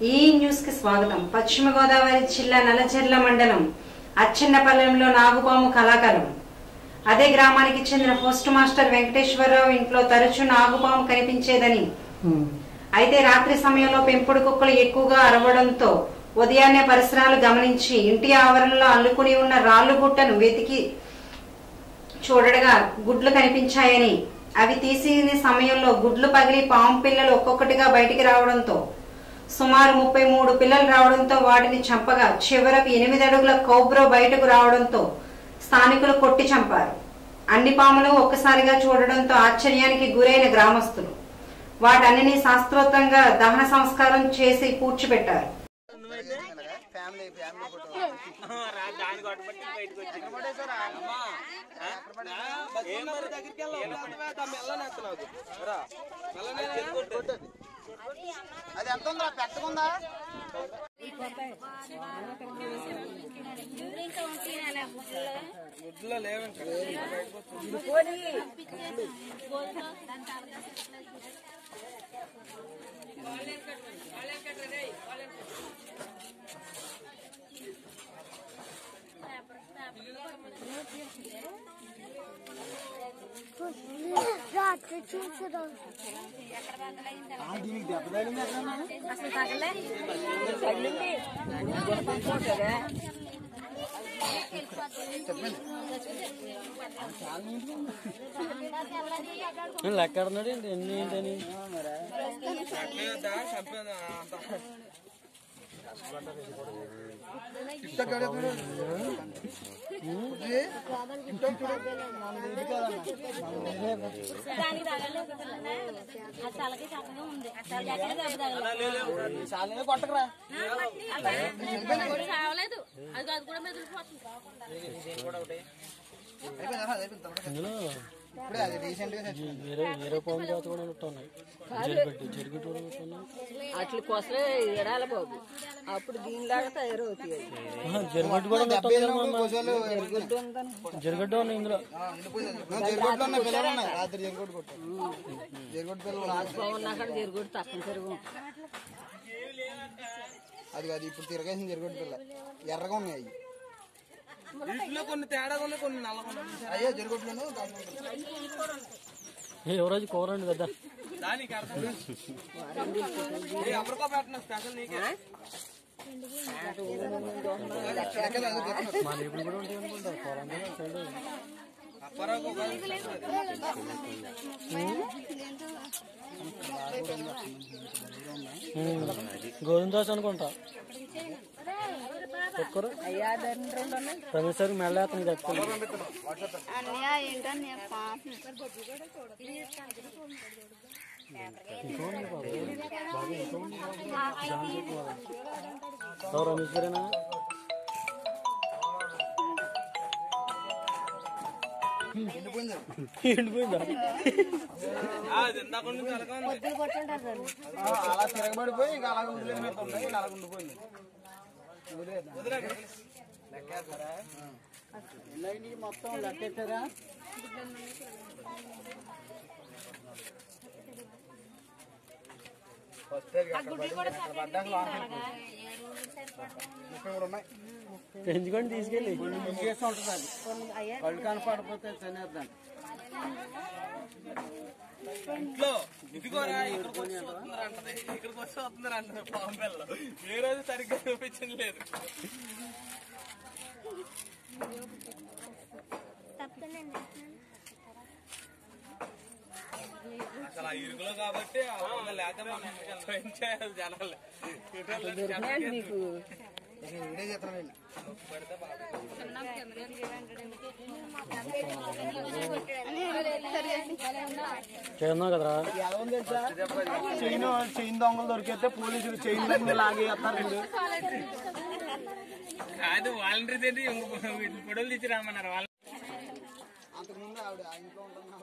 న్యూస్కి స్వాగతం. పశ్చిమ గోదావరి జిల్లా నల్లచెర్ల మండలం అచ్చెన్నపల్లెంలో నాగుపాము కళాకాలం అదే గ్రామానికి చెందిన పోస్ట్ మాస్టర్ వెంకటేశ్వరరావు ఇంట్లో తరచూ నాగుపాము కనిపించేదని. అయితే రాత్రి సమయంలో పెంపుడు కుక్కలు ఎక్కువగా అరవడంతో ఉదయాన్నే పరిసరాలు గమనించి ఇంటి ఆవరణలో అల్లుకుని ఉన్న రాళ్ళు గుట్టను వెతికి చూడగా గుడ్లు కనిపించాయని. అవి తీసిన సమయంలో గుడ్లు పగిలి పాము పిల్లలు ఒక్కొక్కటిగా బయటికి రావడంతో సుమారు ముప్పై మూడు పిల్లలు రావడంతో వాటిని చంపగా చివరకు ఎనిమిది అడుగుల కౌబ్రో బయటకు రావడంతో స్థానికులు కొట్టి చంపారు అన్ని పాములు ఒక్కసారిగా చూడడంతో ఆశ్చర్యానికి గురైన గ్రామస్తులు వాటన్నిని శాస్త్రోక్తంగా దహన సంస్కారం చేసి పూడ్చిపెట్టారు దగ్గరికి అది ఎంత ఉందా పెట్టకుందా లేవంట రాత్రి చూసుదాం దీనికి దెబ్బ తగిలింది ఎక్కడ లెక్క ఆడుతున్నాడు ఏంటి ఎన్ని ఏంటని కొట్టకరా కూడా రావలేదు అది అది కూడా మెదిలిపోతుంది ఇప్పుడే అది రీసెంట్గా జరిగట్టు జరిగట్టు అట్ల కోసమే ఎడాల బాబు. అప్పుడు దీనిలాగా తయారవుతాయి. జరిగట్టు జరిగట్టు ఇందులో. జరగొడ్లు పిల్లలు ఉన్నాయి. రాత్రి జరగొడ్డు జరగొడ్డు పిల్లలు ఉంటుంది. అది అది ఇప్పుడు తిరగేసిన జరగొడ్డు పిల్ల. ఎర్రగా ఉన్నాయి అవి. వీటిలో కొన్ని తేడా ఉన్నాయి కొన్ని అయ్యో ఏ ఎవరోజు కూర అండి పెద్ద? దానికి ఎవరికో పెట్టిన స్పెషల్ నీకే? కూడా ఉంటాయి కూర గోధుమ దోశ అనుకుంటా. ఒక్కరు అయ్యా దాని రెండు ఉన్నాయి ప్రతిసారి మెల్ల అతను చెప్తాను అన్నయ్య ఏంటన్నయ్య పాపం ఎవరు రమేష్ గారేనా ఎండిపోయిందా అది ఇందాక నుంచి అలాగే ఉంది అలా తిరగబడిపోయి ఇంకా అలాగ ఉండిపోయింది మీద ఉన్నాయి ఇంకా అలాగ ఉండిపోయింది మొత్తం లెక్కెట్టారా ముప్పై మూడు ఉన్నాయి పెంచుకొని తీసుకెళ్ళి చేస్తూ ఉంటుంది అది కళ్ళు కనపడిపోతే తినేద్దాం ఇంట్లో ఇదిగోరా ఇక్కడికి వచ్చి వస్తున్నారు అంటది ఇక్కడికి వచ్చి వస్తున్నారు అంటది పాము పిల్లలు. ఏ రోజు సరిగ్గా చూపించింది లేదు అసలు ఆ ఇరుకులో కాబట్టి లేక మనం చేయాలి జనాలు? మీకు చేస్తున్నావు కదరా? చైన్ చైన్ దొంగలు దొరికితే పోలీసులు చైన్ దొంగలు లాగేస్తారు వీళ్ళు. కాదు వాలంటీర్స్ ఏంటి? వీటిని పొడవులు తెచ్చి రామన్నారు వాళ్ళు అంతకుముందు ఆవిడ ఆ ఇంట్లో ఉంటున్న